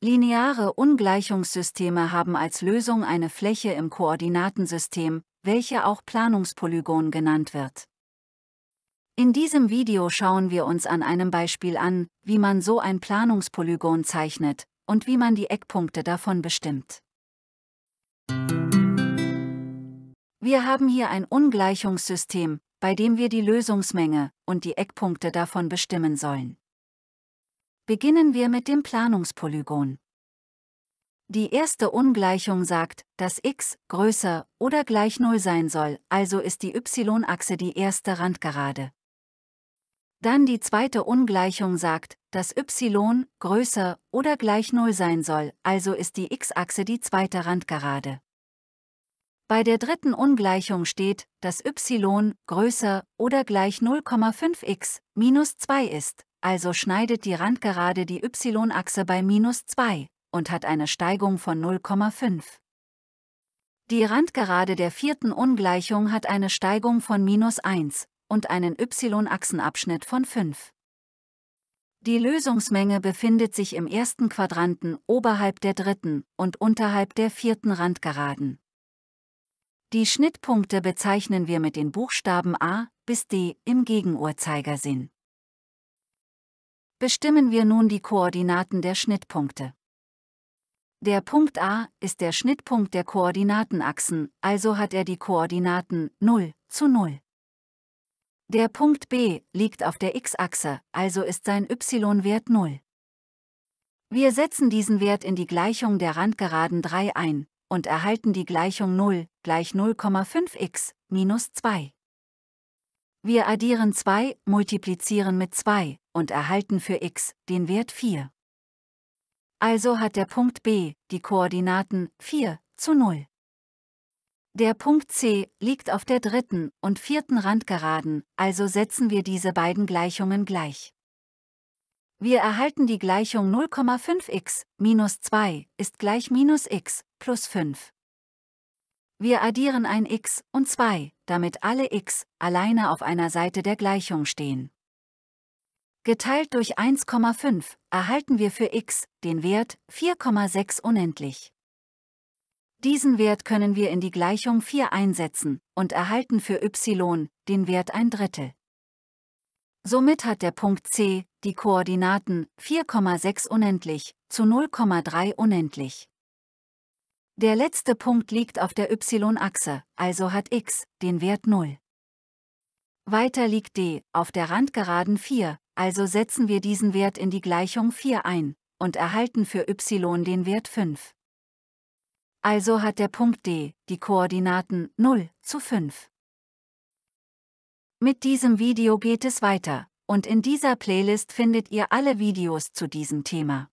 Lineare Ungleichungssysteme haben als Lösung eine Fläche im Koordinatensystem, welche auch Planungspolygon genannt wird. In diesem Video schauen wir uns an einem Beispiel an, wie man so ein Planungspolygon zeichnet und wie man die Eckpunkte davon bestimmt. Wir haben hier ein Ungleichungssystem, bei dem wir die Lösungsmenge und die Eckpunkte davon bestimmen sollen. Beginnen wir mit dem Planungspolygon. Die erste Ungleichung sagt, dass x größer oder gleich 0 sein soll, also ist die y-Achse die erste Randgerade. Dann die zweite Ungleichung sagt, dass y größer oder gleich 0 sein soll, also ist die x-Achse die zweite Randgerade. Bei der dritten Ungleichung steht, dass y größer oder gleich 0,5x minus 2 ist, also schneidet die Randgerade die y-Achse bei minus 2 und hat eine Steigung von 0,5. Die Randgerade der vierten Ungleichung hat eine Steigung von minus 1 und einen y-Achsenabschnitt von 5. Die Lösungsmenge befindet sich im ersten Quadranten oberhalb der dritten und unterhalb der vierten Randgeraden. Die Schnittpunkte bezeichnen wir mit den Buchstaben A bis D im Gegenuhrzeigersinn. Bestimmen wir nun die Koordinaten der Schnittpunkte. Der Punkt A ist der Schnittpunkt der Koordinatenachsen, also hat er die Koordinaten 0 zu 0. Der Punkt B liegt auf der x-Achse, also ist sein y-Wert 0. Wir setzen diesen Wert in die Gleichung der Randgeraden 3 ein und erhalten die Gleichung 0 gleich 0,5x minus 2. Wir addieren 2, multiplizieren mit 2 und erhalten für x den Wert 4. Also hat der Punkt B die Koordinaten 4 zu 0. Der Punkt C liegt auf der dritten und vierten Randgeraden, also setzen wir diese beiden Gleichungen gleich. Wir erhalten die Gleichung 0,5x minus 2 ist gleich minus x plus 5. Wir addieren ein x und 2, damit alle x alleine auf einer Seite der Gleichung stehen. Geteilt durch 1,5 erhalten wir für x den Wert 4,6 unendlich. Diesen Wert können wir in die Gleichung 4 einsetzen und erhalten für y den Wert ein Drittel. Somit hat der Punkt C die Koordinaten 4,6 unendlich zu 0,3 unendlich. Der letzte Punkt liegt auf der y-Achse, also hat x den Wert 0. Weiter liegt d auf der Randgeraden 4, also setzen wir diesen Wert in die Gleichung 4 ein und erhalten für y den Wert 5. Also hat der Punkt D die Koordinaten 0 zu 5. Mit diesem Video geht es weiter, und in dieser Playlist findet ihr alle Videos zu diesem Thema.